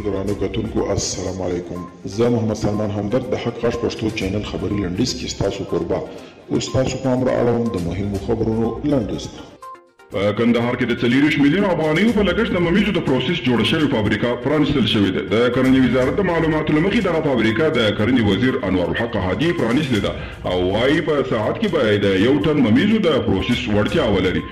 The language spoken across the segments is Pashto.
ګرانو کتونکو السلام علیکم زه محمد سلمان همدرد د حق غږ پښتو چینل خبري لنډیز کې ستاسو کوربه او ستاسو پام را اړوم د مهمو خبرونو لنډیز ته په کندهار کې د 24 میلیون افغانیو په لګښت د ممیزو د پروسس جوړه شوې فابریکه پرانیستل شوې ده. د کرنې وزارت د معلوماتو له مخې دغه فابریکه د کرنې وزیر انوارالحق هادي پرانیستې ده او وايي په ساعت کې به د یو ټن ممیزو د پروسس وړتیا ولري.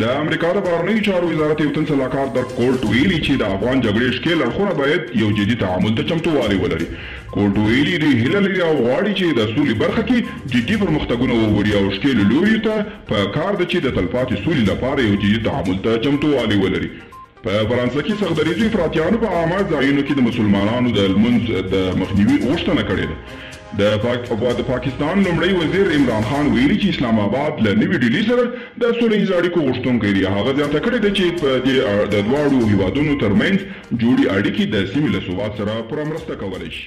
د امریکا د بهرنیو چارو وزارت یو تن سلاکار درک کولټ ویلي چې د افغان جګړې ښکېل اړخونه باید یو جدي تعامل ته چمتووالی ولري. کولټ ویلي دوی هیله لري او غواړي چې د سولې برخه کې جدي پرمختګونه ووري او ښکېلو لوریو ته په کار ده چې د تلپاتې سولې لپاره یو جدي تعامل ته چمتووالی ولري. په فرانسه کې سخت دريځو افراطيانو په عامه ځايونو کې د مسلمانانو د لمونځ د مخنيوي غوښتنه کړې ده. د پاکستان لومړی وزير عمران خان ويلي چې اسلام اباد له نوي ډيلي سره د سوله ييزو اړيکو غوښتونکی دی. هغه زياته کړې ده چې په دې اړه د دواړو هېوادونو تر منځ جوړې اړيکې د سيمې له ثبات سره پوره مرسته کولی شي.